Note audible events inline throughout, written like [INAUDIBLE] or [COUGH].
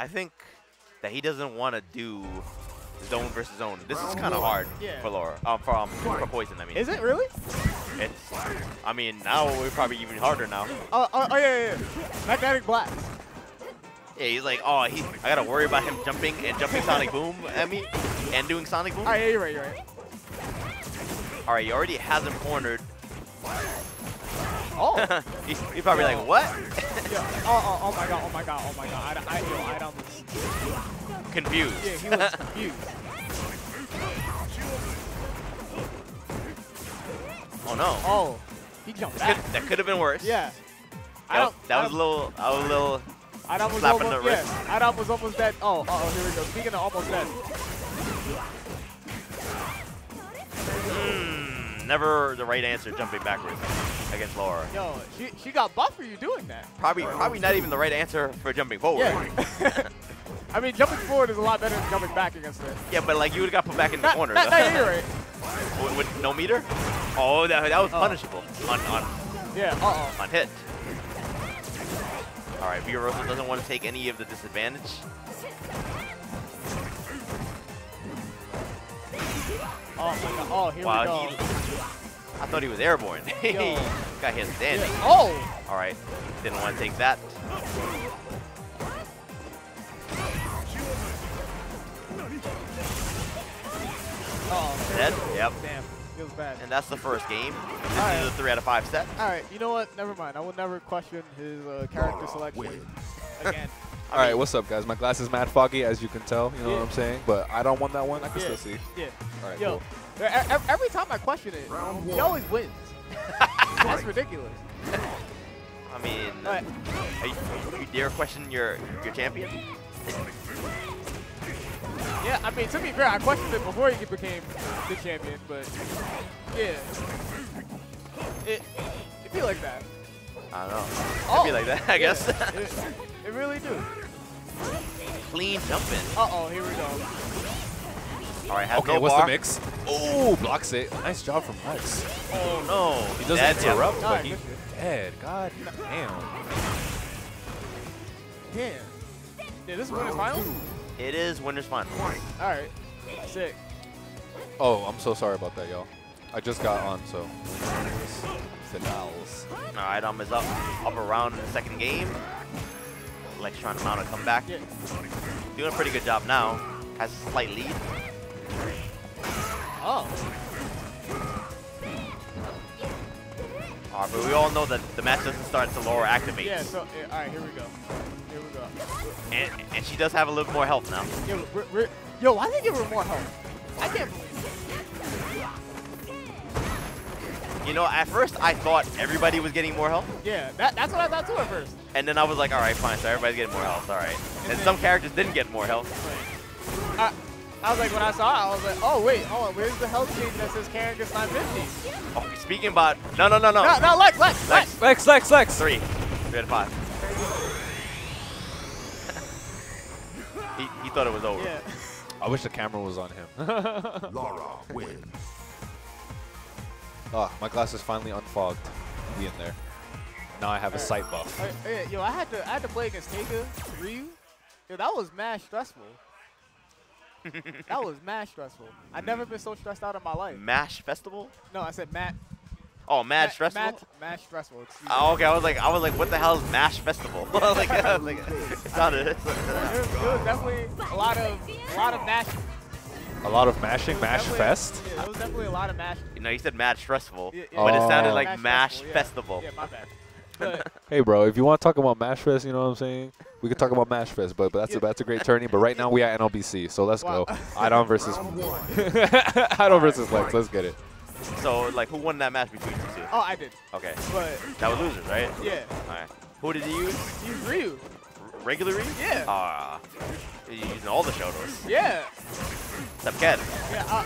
I think that he doesn't want to do zone versus zone. This is kind of hard Yeah. for Laura. Um, for um, for Poison. I mean, Is it really? it's. I mean, now we're probably even harder now. Oh, oh, oh yeah, yeah, yeah. Magnetic Blast. Yeah, he's like, oh, he. I gotta worry about him jumping and jumping Sonic Boom at me, and doing Sonic Boom. All right, yeah, you're right, you're right. All right, he already has him cornered. Oh. [LAUGHS] he's, he's probably Yo. like, what? Yeah. Oh, oh, oh my god, oh my god, oh my god. I, I, yo, I don't. Confused. Yeah, he was [LAUGHS] confused. oh no. Oh, he jumped Could, back. that could have been worse. Yeah. I That, don't. that I was a little. I was a little. Idom was Slap in almost, the yeah, wrist. Idom was almost dead. Oh, uh oh, here we go. Speaking of almost dead. Mm, never the right answer jumping backwards against Laura. Yo, she, she got buff for you doing that. Probably probably not even the right answer for jumping forward. Yeah. [LAUGHS] I mean, jumping forward is a lot better than jumping back against it. Yeah, but like you would have got put back in the corner. not, not right? [LAUGHS] with, with no meter? Oh, that, that was Oh. punishable on, on, Yeah, uh-oh. on hit. All right, Via Rosa doesn't want to take any of the disadvantage. Oh, my God. Oh, here Wow, we go. he, I thought he was airborne. [LAUGHS] Yo. got hit standing. Yeah. Oh! All right, didn't want to take that. Uh-oh. Dead? Yep. Damn, feels bad. And that's the first game. This All right. is a three out of five set. All right, you know what? Never mind. I will never question his uh, character selection again. [LAUGHS] All right, what's up, guys? My glass is mad foggy, as you can tell. You know Yeah. what I'm saying? But I don't want that one. I can Yeah. still see. Yeah. All right, Yo, cool. Every time I question it, he always wins. [LAUGHS] That's ridiculous. I mean, All right. are you, you dare question your your champion? Yeah, I mean, to be fair, I questioned it before he became the champion, but yeah. It, it be like that. I don't know. Oh, Could be like that, I yeah, guess. it, it really do. Clean jumping. Uh-oh, here we go. All right, has Okay, no what's bar. the mix? Oh, blocks it. Nice job from Lexx. Oh no. He doesn't Dead, interrupt, All but right, he it. dead. God damn. Damn. Yeah, this is winners final? It is winner's final. All right. Sick. Oh, I'm so sorry about that, y'all. I just got on, so. Finals. All right, um is up, up around in the second game. Lexx trying to mount a comeback. Yeah. Doing a pretty good job now. Has a slight lead. Oh. All right, but we all know that the match doesn't start until Laura activates. Yeah, so, yeah, all right, here we go. Here we go. And, and she does have a little more health now. Yo, we're, we're, yo why they give her more health? I can't You know, at first I thought everybody was getting more health. Yeah, that, that's what I thought too at first. And then I was like, all right, fine, so everybody's getting more health, all right. And then- some characters didn't get more health. I, I was like, when I saw it, I was like, oh, wait, hold on, where's the health gauge that says Karin gets 950? Oh, speaking about, no, no, no, no. No, no, Lexx, Lexx, Lexx. Lexx, Lexx, Lexx. Three. Three out of five. he, he thought it was over. Yeah. I wish the camera was on him. [LAUGHS] Laura wins. oh, my glass is finally unfogged. Be in there. Now I have a Alright. sight buff. All right, yeah, yo, I had to, I had to play against Taker, Ryu. Yo, that was mad stressful. That was mad stressful. I've never been so stressed out in my life. Mash Festival? No, I said mad. Oh, Mad ma- Stressful? Mad, mad stressful. excuse me. Oh, okay, I was like, I was like, what the hell is Mash Festival? [LAUGHS] like, I was [LAUGHS] [LAUGHS] like, it sounded. It was, it was definitely a lot of, a lot of mash. A lot of mashing, it mash fest. Yeah, it was definitely a lot of mash. you know, you said Mad Stressful, Yeah, but it sounded Oh. like Mash Festival, yeah. Festival. Yeah, my bad. But [LAUGHS] Hey, bro, if you want to talk about Mash Fest, you know what I'm saying? We could talk about Mash Fest, but, but that's, Yeah. a, that's a great tourney. But right now we at NLBC, so let's Wow. [LAUGHS] go. Idom versus Idom [LAUGHS] versus Lexx. Let's get it. So, like, who won that match between you two? oh, I did. Okay, But that was losers, right? yeah, All right. Who did you use? he's Ryu. R- Regular Ryu? Yeah. Ah, you're using all the Shotos. Yeah. Except Ken. Yeah. Uh,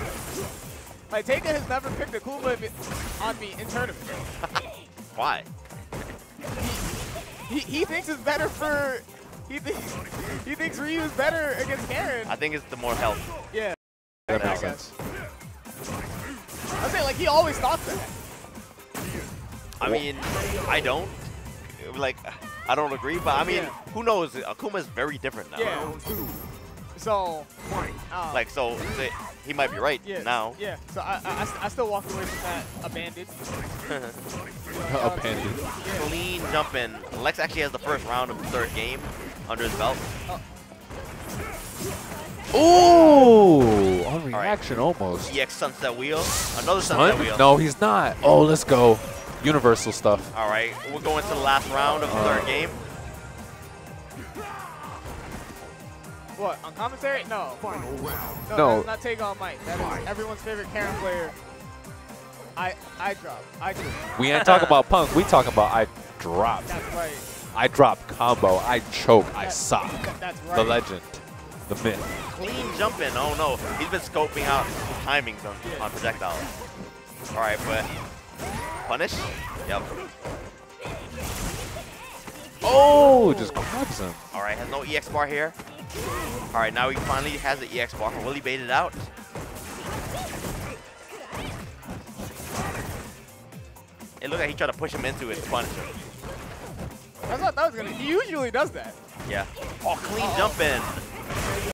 like Taker has never picked a cool move on me in tournament. Why? He, he thinks it's better for. He thinks he thinks Ryu is better against Karin. I think it's the more health. Yeah. That I makes sense. I say like he always thought that. I mean, I don't. Like, I don't agree, but I mean, Yeah. who knows? Akuma is very different now. Yeah. So, um, Like, so th- he might be right yeah, now. Yeah. So I, I, I still walk away from that abandoned. [LAUGHS] Abandoned. Yeah. Clean jumping. Lexx actually has the first round of the third game under his belt. Ooh, on reaction almost. EX Sunset Wheel. Another Sunset Son? Wheel. No, he's not. Oh, let's go. Universal stuff. All right, we're going to the last round of the Uh. third game. What on commentary? No. Final round. No, No. that's not take on Mike. That is everyone's favorite Karin player. I I drop. I do. We ain't talking about punk. We talking about I dropped. That's right. I drop combo. I choke. I That- sock. that's right. The legend. The myth. Clean jumping. Oh no, he's been scoping out his timings on, on projectiles. All right, but punish. Yep. Oh, just oh. grabs him. All right, has no EX bar here. All right, now he finally has the EX bar. Will he bait it out? It looked like he tried to push him into it to punish him. I thought that was gonna. He usually does that. Yeah. Oh, clean jumping.